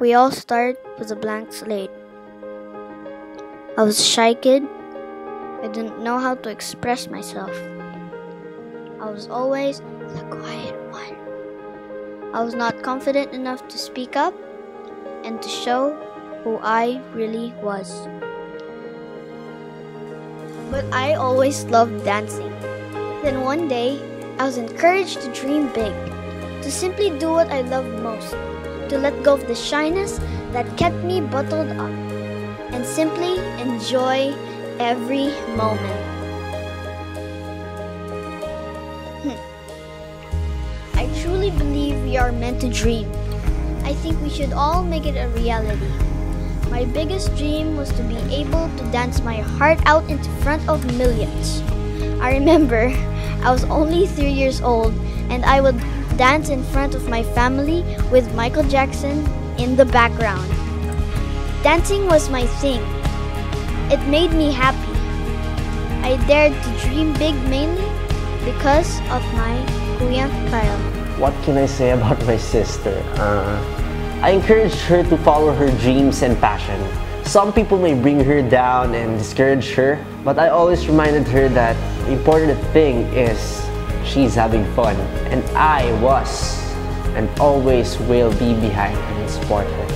We all start with a blank slate. I was a shy kid. I didn't know how to express myself. I was always the quiet one. I was not confident enough to speak up and to show who I really was. But I always loved dancing. Then one day, I was encouraged to dream big, to simply do what I loved most, to let go of the shyness that kept me bottled up, and simply enjoy every moment. Hmm. I truly believe we are meant to dream. I think we should all make it a reality. My biggest dream was to be able to dance my heart out in front of millions. I remember I was only three years old and I would dance in front of my family with Michael Jackson in the background. Dancing was my thing. It made me happy. I dared to dream big mainly because of my Kuya Kyle. What can I say about my sister? Uh, I encouraged her to follow her dreams and passion. Some people may bring her down and discourage her, but I always reminded her that the important thing is she's having fun. And I was and always will be behind and support her.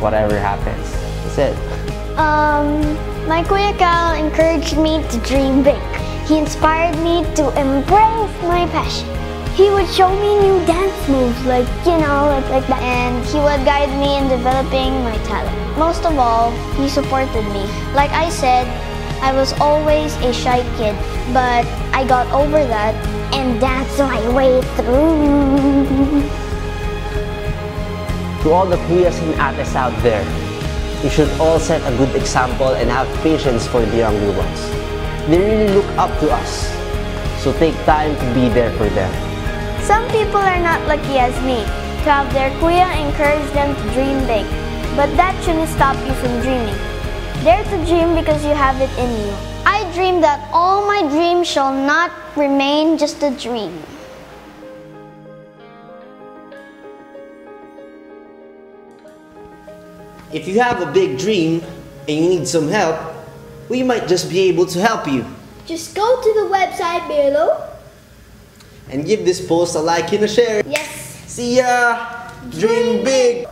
Whatever happens. That's it. Um, my Kuya Kyle encouraged me to dream big. He inspired me to embrace my passion. He would show me new dance moves, like, you know, like, like that. And he would guide me in developing my talent. Most of all, he supported me. Like I said, I was always a shy kid, but I got over that And that's my way through. To all the kuyas and ates out there, you should all set a good example and have patience for the younger ones. They really look up to us, so take time to be there for them. Some people are not lucky as me to have their kuya encourage them to dream big. But that shouldn't stop you from dreaming. Dare to dream because you have it in you. I dream that all my dreams shall not remain just a dream. If you have a big dream and you need some help, we might just be able to help you. Just go to the website below. And give this post a like and a share. Yes. See ya! Dream big!